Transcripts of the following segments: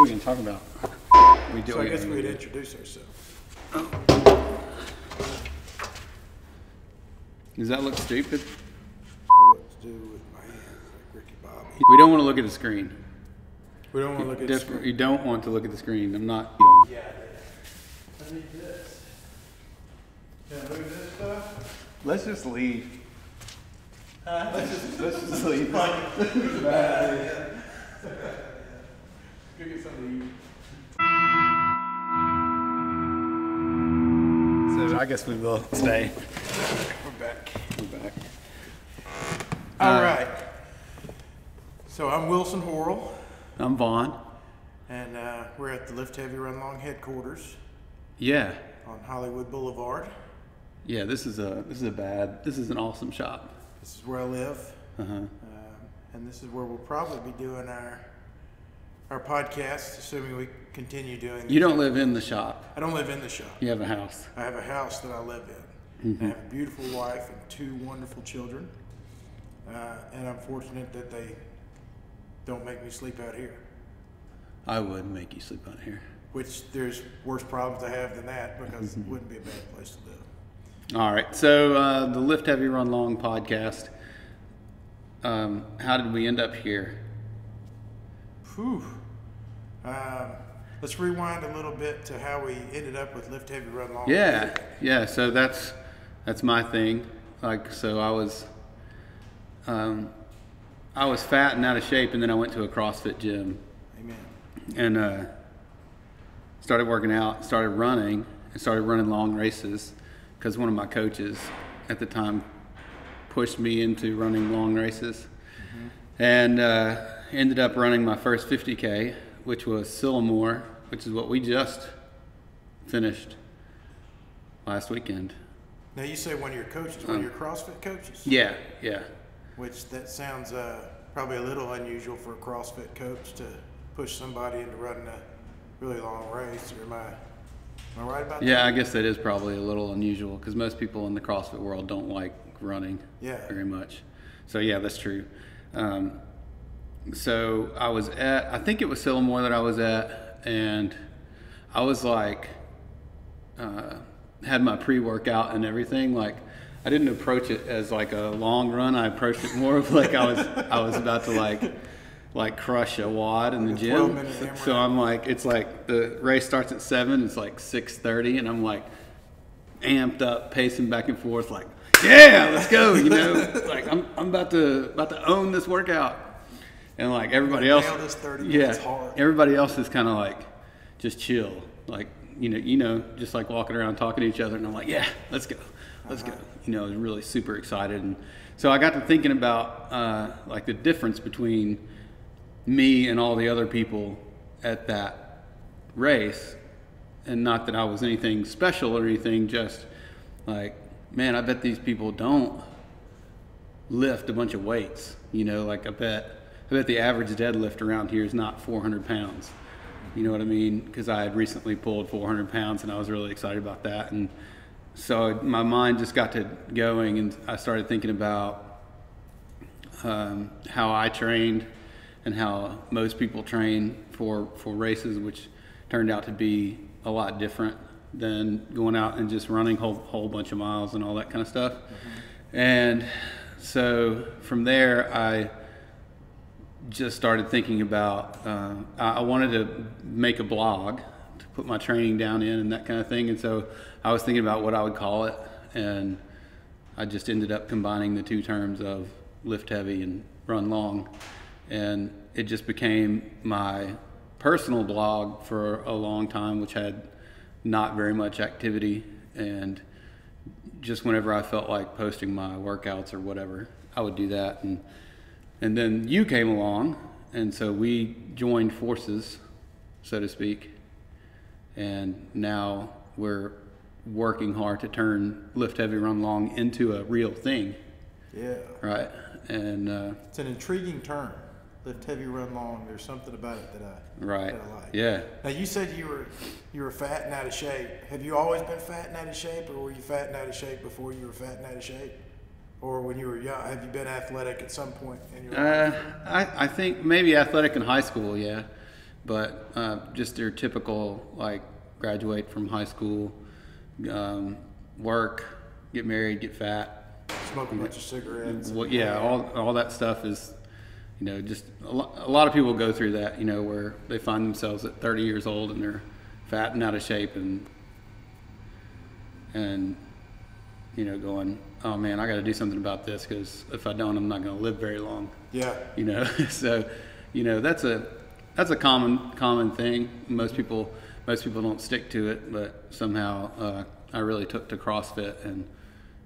are we gonna talk about? We do. So I we- guess we'd introduce ourselves. Does that look stupid? What to do with my hands, like Ricky Bobby. We don't want to look at the screen. We don't want to look at the screen. You don't want to look at the screen. I'm not. You don't. Yeah, I need this. Can I move this stuff? Let's just leave. Let's just, Let's just leave. Go get something to eat. So I guess we will stay. We're back. We're back. All Uh, right. So I'm Wilson Horrell, I'm Vaughn. and uh, we're at the Lift Heavy Run Long headquarters Yeah. on Hollywood Boulevard. Yeah. This is a this is a bad. This is an awesome shop. This is where I live, Uh huh. um, and this is where we'll probably be doing our our podcast, assuming we continue doing. You don't live in the shop. I don't live in the shop. You have a house. I have a house that I live in. I have a beautiful wife and two wonderful children. Uh, and I'm fortunate that they don't make me sleep out here, I would make you sleep out here. which there's worse problems to have than that because it wouldn't be a bad place to live. All right. So uh, the Lift Heavy Run Long podcast. Um, how did we end up here? Whew. Um, let's rewind a little bit to how we ended up with Lift Heavy Run Long. Yeah, yeah. So that's that's my thing. Like, so I was, um, I was fat and out of shape, and then I went to a CrossFit gym Amen. and uh, started working out, started running, and started running long races because one of my coaches at the time pushed me into running long races, and uh, ended up running my first 50k, which was Sylamore, which is what we just finished last weekend. Now you say one of your coaches, one of your CrossFit coaches, Yeah, yeah. which that sounds uh, probably a little unusual for a CrossFit coach to push somebody into running a really long race. Or am I, am I right about Yeah, I guess that is probably a little unusual because most people in the CrossFit world don't like running Yeah. very much. So yeah, that's true. Um, so I was at, I think it was Sylamore that I was at, and I was like, uh, had my pre-workout and everything. Like, I didn't approach it as like a long run. I approached it more of like I was, I was about to like, like crush a WOD in the gym. So, so I'm like, it's like the race starts at seven. It's like six thirty, and I'm like amped up, pacing back and forth, like, yeah, let's go. You know, like I'm, I'm about to about to own this workout, and like everybody else, this 30 yeah, everybody else is kind of like just chill, like you know, you know, just like walking around talking to each other, and I'm like, yeah, let's go, let's Uh-huh. go. You know, I was really super excited, and so I got to thinking about uh, like the difference between me and all the other people at that race and not that I was anything special or anything just like man I bet these people don't lift a bunch of weights you know like I bet I bet the average deadlift around here is not 400 pounds. You know what I mean? Because I had recently pulled 400 pounds and I was really excited about that. And so my mind just got to going and I started thinking about um, how I trained and how most people train for, for races, which turned out to be a lot different than going out and just running whole whole bunch of miles and all that kind of stuff. And so from there, I just started thinking about uh, I, wanted to make a blog to put my training down in and that kind of thing. And so I was thinking about what I would call it, and I just ended up combining the two terms of lift heavy and run long, and it just became my personal blog for a long time, which had not very much activity and just whenever I felt like posting my workouts or whatever, I would do that. And and then you came along, and so we joined forces, so to speak. And now we're working hard to turn lift heavy run long into a real thing, Yeah. right? And uh, It's an intriguing term. Lift heavy, run long. There's something about it that I right, that I like. yeah. Now you said you were you were fat and out of shape. Have you always been fat and out of shape, or were you fat and out of shape before you were fat and out of shape, or when you were young? Have you been athletic at some point in your life? Uh, I, I think maybe athletic in high school, yeah. but uh, just your typical like graduate from high school, um, work, get married, get fat. Smoke a bunch of cigarettes. Well, yeah, all all that stuff is, you know, just a, lo- a lot of people go through that. You know, where they find themselves at 30 years old and they're fat and out of shape and and you know going, oh man, I got to do something about this because if I don't, I'm not going to live very long. Yeah. You know, so you know that's a that's a common common thing. Most people most people don't stick to it, but somehow uh, I really took to CrossFit and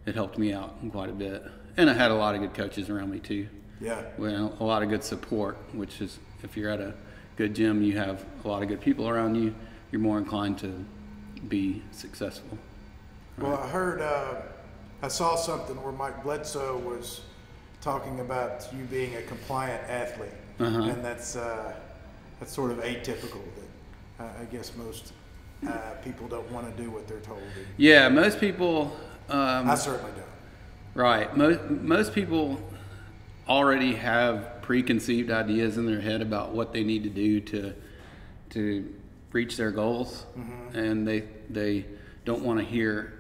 it helped me out quite a bit. And I had a lot of good coaches around me too. Yeah. Well, a lot of good support, which is if you're at a good gym, you have a lot of good people around you. You're more inclined to be successful. Well, I heard, uh, I saw something where Mike Bledsoe was talking about you being a compliant athlete, Uh-huh. and that's uh, that's sort of atypical. That uh, I guess most uh, people don't want to do what they're told. to. Yeah, most people. Um, I certainly don't. Right. Most most people already have preconceived ideas in their head about what they need to do to to reach their goals, and they they don't want to hear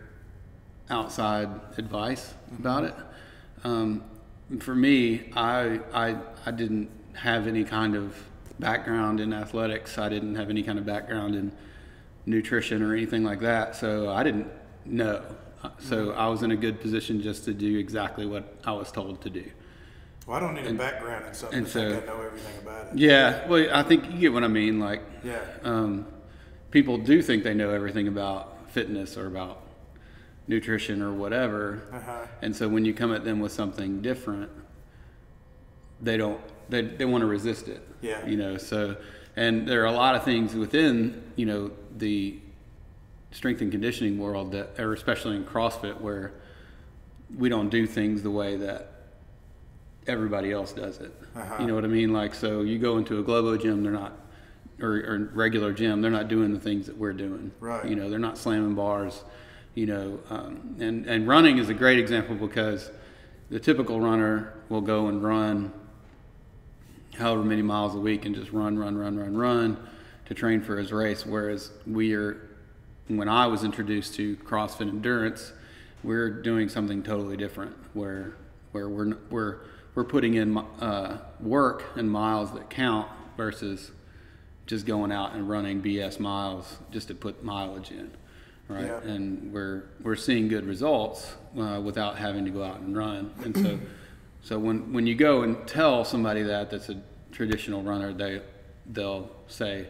outside advice about it. Um, for me, I, I I didn't have any kind of background in athletics. I didn't have any kind of background in nutrition or anything like that. So I didn't know. So I was in a good position just to do exactly what I was told to do. Well, I don't need a background in something and so- I know everything about it. Yeah, well, I think you get what I mean. Like, Yeah. um, people do think they know everything about fitness or about nutrition or whatever, Uh-huh. and so when you come at them with something different, they don't. They they want to resist it. Yeah. You know. So, and there are a lot of things within you know the strength and conditioning world that, or especially in CrossFit, where we don't do things the way that everybody else does it. Uh-huh. You know what I mean? Like, so you go into a Globo gym, they're not, or, or regular gym, they're not doing the things that we're doing. Right. You know, they're not slamming bars. You know, um, and and running is a great example because the typical runner will go and run however many miles a week and just run, run, run, run, run to train for his race. Whereas we are, when I was introduced to CrossFit endurance, we're doing something totally different. Where where we're we're we're putting in uh, work and miles that count versus just going out and running BS miles just to put mileage in, right? Yeah. And we're we're seeing good results uh, without having to go out and run. And so, so when when you go and tell somebody that that's a traditional runner, they they'll say,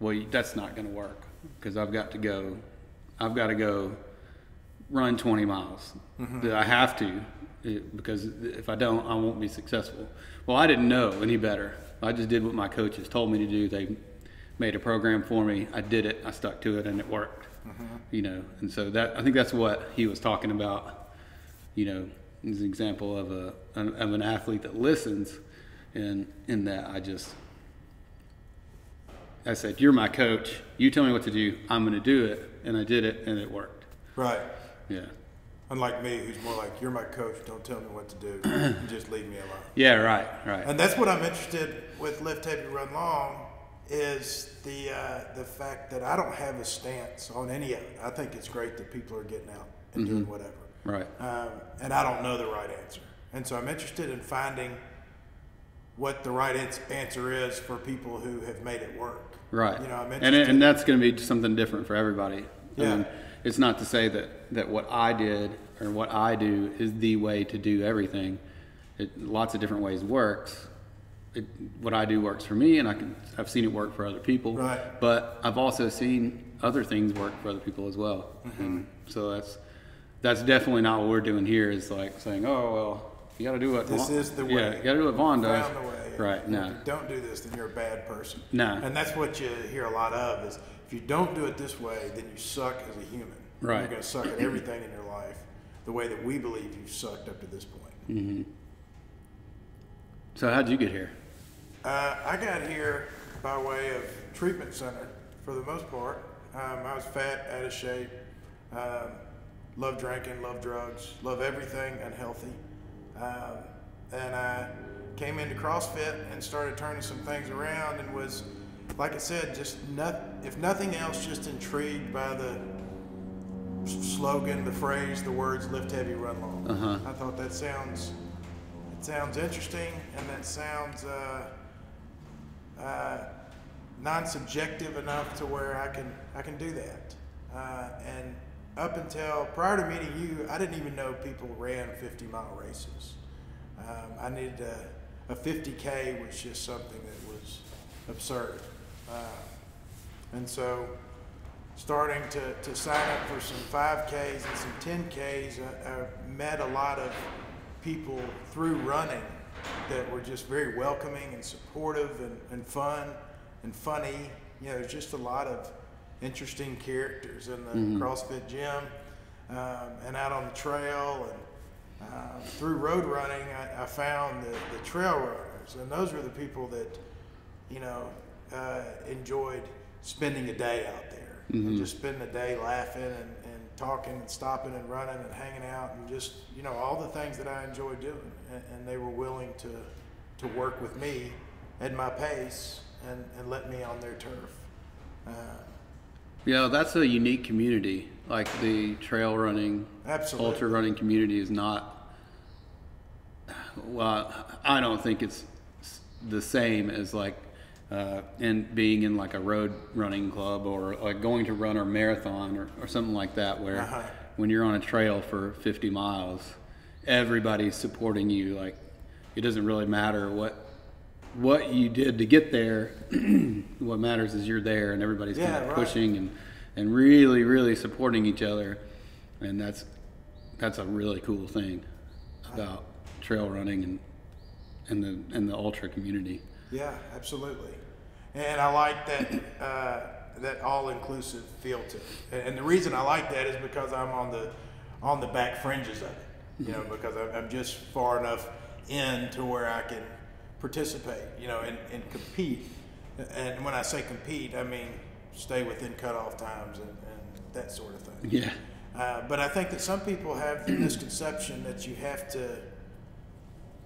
"Well, that's not going to work because I've got to go, I've got to go run 20 miles. That I have to eh, because if I don't, I won't be successful." Well, I didn't know any better. I just did what my coaches told me to do. They made a program for me. I did it. I stuck to it, and it worked. Mm-hmm. You know, and so that I think that's what he was talking about. You know, as an example of a of an athlete that listens, and in that I just I said, "You're my coach. You tell me what to do. I'm going to do it," and I did it, and it worked. Right. Yeah. Unlike me, who's more like, you're my coach, don't tell me what to do, just leave me alone. Yeah. Right. Right. And that's what I'm interested with Lift Heavy Run Long is the uh, the fact that I don't have a stance on any of it. I think it's great that people are getting out and doing whatever. Right. Um, and I don't know the right answer. And so I'm interested in finding what the right ans- answer is for people who have made it work. Right. You know, I'm and interested. and that's going to be something different for everybody. Yeah. mean, it's not to say that that what I did or what I do is the way to do everything. It, lots of different ways works. It, what I do works for me, and I can I've seen it work for other people. Right. But I've also seen other things work for other people as well. Mm-hmm. And so that's that's definitely not what we're doing here. Is like saying, oh well, you got to do what This Vaughn- is the way. Yeah, you got to do what Vaughn does. Found the way. Right. If No. you don't do this, then you're a bad person. No. And that's what you hear a lot of is if you don't do it this way, then you suck as a human. Right. You're going to suck at everything in your life the way that we believe you've sucked up to this point. So how'd you get here? Uh, I got here by way of treatment center for the most part. Um, I was fat, out of shape, um, love drinking, love drugs, love everything unhealthy. Um, and I came into CrossFit and started turning some things around and was like I said, just not, if nothing else, just intrigued by the slogan, the phrase, the words "lift heavy, run long." Uh-huh. I thought that sounds sounds interesting, and that sounds uh, uh, non-subjective enough to where I can I can do that. Uh, and up until prior to meeting you, I didn't even know people ran 50 mile races. Um, I needed a, a 50k was just something that was absurd. Uh, and so starting to, to sign up for some 5Ks and some 10Ks, I, I met a lot of people through running that were just very welcoming and supportive and, and fun and funny. You know, there's just a lot of interesting characters in the CrossFit gym um, and out on the trail and uh, through road running, I, I found the, the trail runners, and those were the people that, you know, uh, enjoyed spending a day out there and just spending the day laughing and, and talking and stopping and running and hanging out and just, you know, all the things that I enjoy doing. And, and they were willing to, to work with me at my pace and, and let me on their turf. Uh, Yeah, that's a unique community. Like the trail running, Absolutely. ultra running community is not. Well, I don't think it's the same as like, uh, in being in like a road running club or like going to run a marathon or, or something like that, where Uh-huh. when you're on a trail for 50 miles, everybody's supporting you. Like, it doesn't really matter what what you did to get there. what matters is you're there, and everybody's kind of right. pushing and and really, really supporting each other, and that's that's a really cool thing about trail running and and the and the ultra community. Yeah, absolutely. And I like that uh, that all-inclusive feel to it. And- the reason I like that is because I'm on the on the back fringes of it. You know, because I'm, I'm just far enough in to where I can participate. You know, and, and compete. And when I say compete, I mean stay within cutoff times and, and that sort of thing. Yeah, Uh, but I think that some people have the misconception that you have to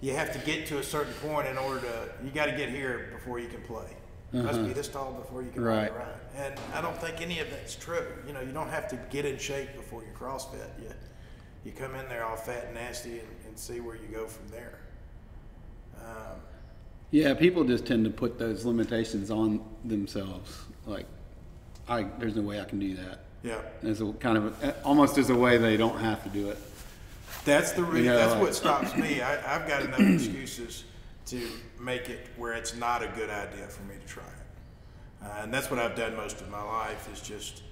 you have to get to a certain point in order to you got to get here before you can play. You Must be this tall before you can Uh-huh. Right. ride. And I don't think any of that's true. You know, you don't have to get in shape before you CrossFit. You you come in there all fat and nasty and, and see where you go from there. Um, yeah. People just tend to put those limitations on themselves. Like, I there's no way I can do that. yeah. As a kind of a, almost as a way they don't have to do it. That's the reason. know, that's like- what stops me. I, I've got enough excuses to make it where it's not a good idea for me to try it, uh, and that's what I've done most of my life. Is just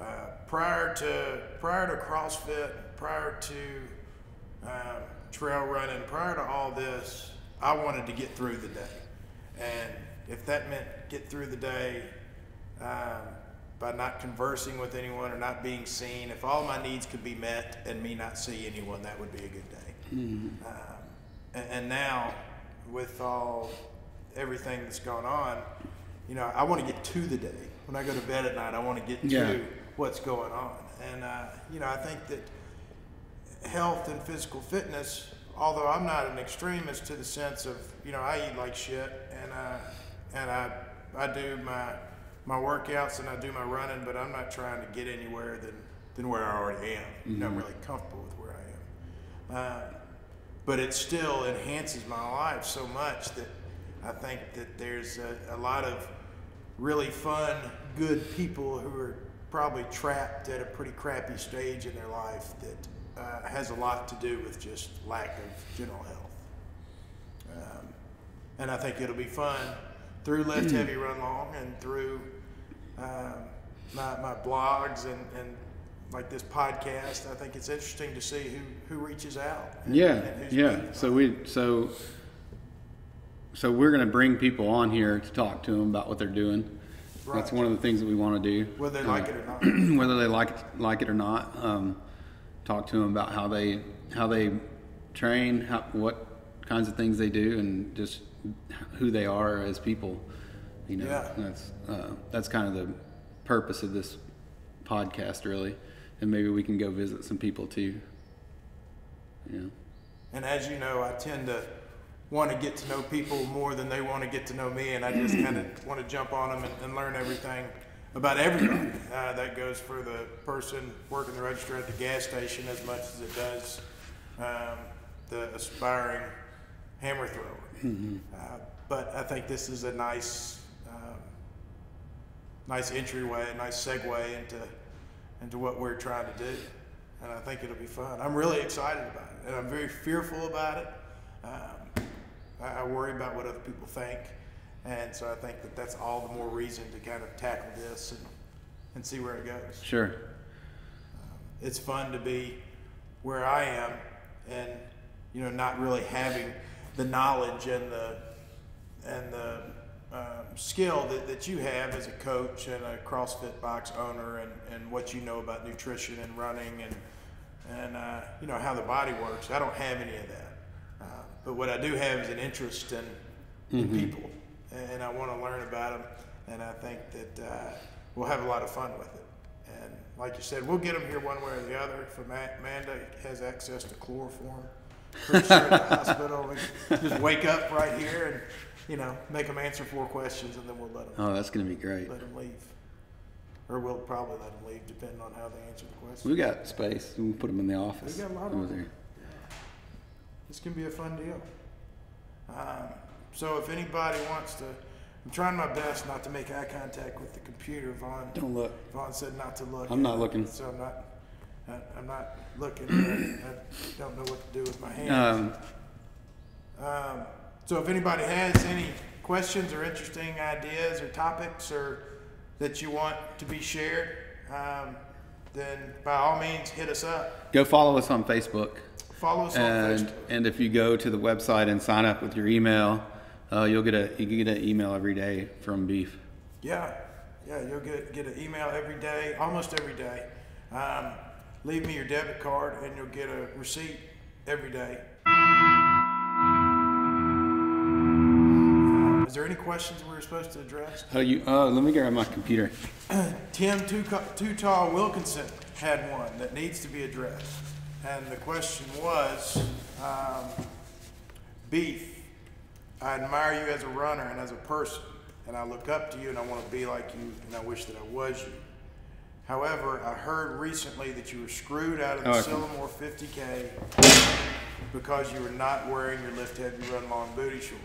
uh, prior to prior to CrossFit, prior to um, trail running, prior to all this, I wanted to get through the day, and if that meant get through the day um, by not conversing with anyone or not being seen. If all my needs could be met and me not see anyone, that would be a good day. Um, and, and now, with all everything that's going on, you know, I want to get to the day. When I go to bed at night, I want to get Yeah. to what's going on. And uh, you know, I think that health and physical fitness, although I'm not an extremist to the sense of, you know, I eat like shit and uh, and I I do my my workouts and I do my running, but I'm not trying to get anywhere than than where I already am. You know, I'm really comfortable with where I am. Uh, but it still enhances my life so much that I think that there's a, a lot of really fun, good people who are probably trapped at a pretty crappy stage in their life that uh, has a lot to do with just lack of general health. Um, and I think it'll be fun through Lift Heavy Run Long and through um, my, my blogs and, and like this podcast. I think it's interesting to see who, who reaches out. and- Yeah, and yeah. So we so so we're gonna bring people on here to talk to them about what they're doing. That's one of the things that we want to do. whether they Uh, like it or not. whether they like it, like it or not. Um, talk to them about how they how they train, how, what kinds of things they do, and just who they are as people. You know, Yeah. that's uh, that's kind of the purpose of this podcast, really. And maybe we can go visit some people too. Yeah. And as you know, I tend to want to get to know people more than they want to get to know me, and I just kind of want to jump on them and, and learn everything about everybody. Uh, that goes for the person working the register at the gas station as much as it does um, the aspiring hammer thrower. Uh, but I think this is a nice, nice entryway, a nice segue into into what we're trying to do, and I think it'll be fun. I'm really excited about it, and I'm very fearful about it. Um, I, I worry about what other people think, and so I think that that's all the more reason to kind of tackle this and and see where it goes. Sure. It's fun to be where I am, and you know, not really having the knowledge and the and the um, skill that, that you have as a coach and a CrossFit box owner, and, and what you know about nutrition and running and and uh, you know how the body works. I don't have any of that, uh, but what I do have is an interest in, in people, and I want to learn about them. And I think that uh, we'll have a lot of fun with it. And like you said, we'll get them here one way or the other. If Amanda has access to chloroform, pretty sure the hospital, just wake up right here and you know make them answer four questions, and then we'll let them Oh, that's gonna be great. let them leave. Or we'll probably let them leave, depending on how they answer the question. We got space. We'll put them in the office. We got a lot of over there. This can be a fun deal. Um, so if anybody wants to, I'm trying my best not to make eye contact with the computer. Vaughn, Don't look. Vaughn said not to look. I'm not looking. So I'm not. I- I'm not looking. I don't know what to do with my hands. Um, Um, so if anybody has any questions or interesting ideas or topics or that you want to be shared, um, then by all means hit us up. go follow us on Facebook. Follow us on and Facebook. and if you go to the website and sign up with your email, uh, you'll get a you get an email every day from Beef. Yeah, yeah, you'll get get an email every day, almost every day. Um, leave me your debit card, and you'll get a receipt every day. Questions we were supposed to address? Oh, you. Oh, let me grab my computer. Tim Tall Wilkinson had one that needs to be addressed. And the question was um, Beef, I admire you as a runner and as a person, and I look up to you and I want to be like you, and I wish that I was you. However, I heard recently that you were screwed out of the Oh, okay. Sylamore 50K because you were not wearing your lift heavy run long booty shorts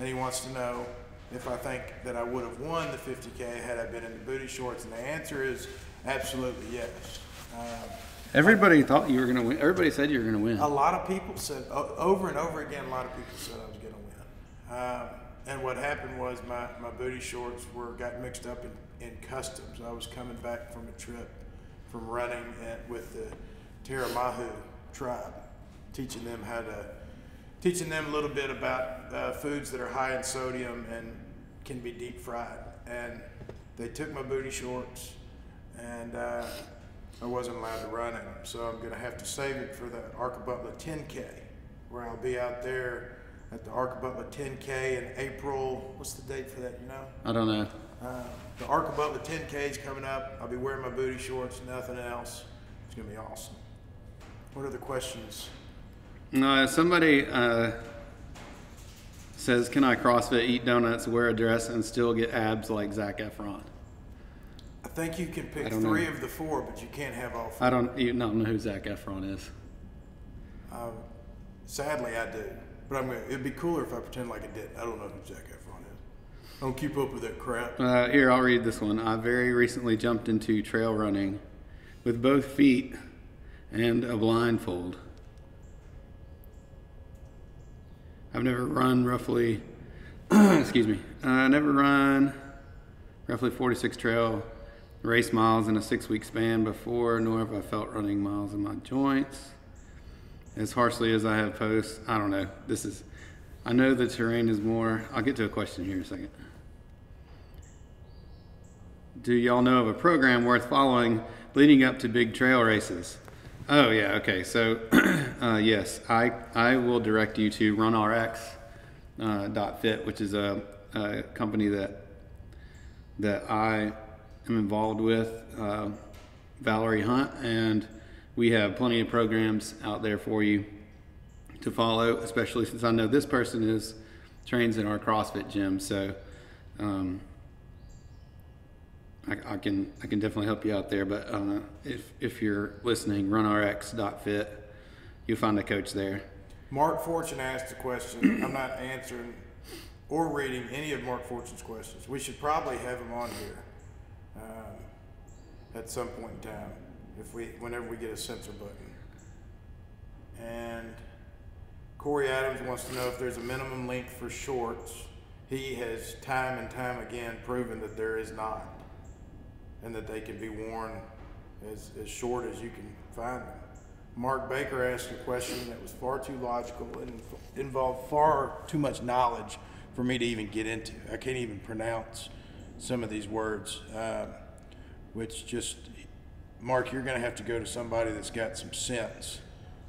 and he wants to know if I think that I would have won the 50K had I been in the booty shorts, and the answer is absolutely yes. Um, Everybody thought you were gonna win. Everybody said you were gonna win. a lot of people said, over and over again, a lot of people said I was going to win. Um, and what happened was my, my booty shorts were got mixed up in, in customs. I was coming back from a trip from running at, with the Tarahumara tribe, teaching them how to, teaching them a little bit about uh, foods that are high in sodium and can be deep fried. And they took my booty shorts and uh, I wasn't allowed to run in them. So I'm going to have to save it for the arcbutler 10K, where I'll be out there at the arcbutler 10K in April. What's the date for that? You know? I don't know. Uh, the arcbutler 10K is coming up. I'll be wearing my booty shorts, nothing else. It's going to be awesome. What are the questions? No, somebody uh, says, "Can I CrossFit, eat donuts, wear a dress, and still get abs like Zac Efron?" I think you can pick three know. of the four, but you can't have all four. I don't even don't know who Zac Efron is. Um, sadly, I do. But I'm gonna, it'd be cooler if I pretend like I did. I don't know who Zac Efron is. I don't keep up with that crap. Uh, here, I'll read this one. I very recently jumped into trail running with both feet and a blindfold. I've never run roughly, excuse me, I never run roughly 46 trail race miles in a six week span before, nor have I felt running miles in my joints. As harshly as I have posts, I don't know. This is, I know the terrain is more, I'll get to a question here in a second. Do y'all know of a program worth following leading up to big trail races? Oh yeah, okay. So uh, yes, I I will direct you to RunRx uh, dot fit, which is a, a company that that I am involved with, uh, Valerie Hunt, and we have plenty of programs out there for you. to follow, especially since I know this person is trains in our CrossFit gym. So um, I, I can I can definitely help you out there. But uh, if if you're listening, runrx.fit, you'll find a coach there. Mark Fortune asked a question. I'm not answering or reading any of Mark Fortune's questions. We should probably have him on here um, at some point in time, if we, whenever we get a censor button. And Corey Adams wants to know if there's a minimum length for shorts. He has time and time again proven that there is not, and that they can be worn as, as short as you can find them. Mark Baker asked a question that was far too logical and involved far too much knowledge for me to even get into. I can't even pronounce some of these words, um, which just, Mark, you're going to have to go to somebody that's got some sense.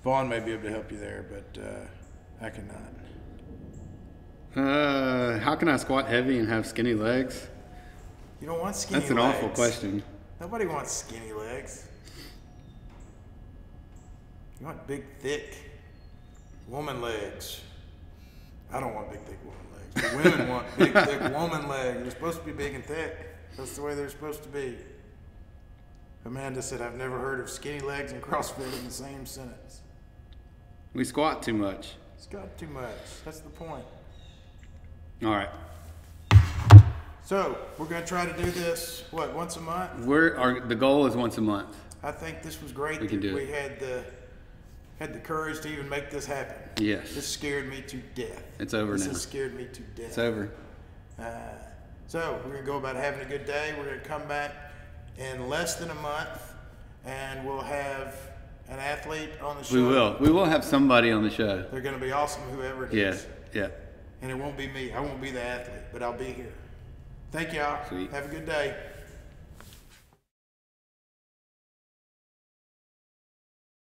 Vaughn may be able to help you there, but uh, I cannot. Uh, how can I squat heavy and have skinny legs? You don't want skinny legs. That's an legs. awful question. Nobody wants skinny legs. You want big, thick woman legs. I don't want big, thick woman legs. Women want big, thick woman legs. They're supposed to be big and thick. That's the way they're supposed to be. Amanda said, I've never heard of skinny legs and CrossFit in the same sentence. We squat too much. It's too much. That's the point. All right. So, we're going to try to do this, what, once a month? We're our the goal is once a month. I think this was great We can that do we it. had the had the courage to even make this happen. Yes. This scared me to death. It's over this now. has scared me to death. It's over. Uh, so we're gonna go about having a good day. We're gonna come back in less than a month, and we'll have an athlete on the show. We will. We will have somebody on the show. They're gonna be awesome, whoever it is. Yeah. Yeah. And it won't be me. I won't be the athlete, but I'll be here. Thank y'all. Sweet. Have a good day.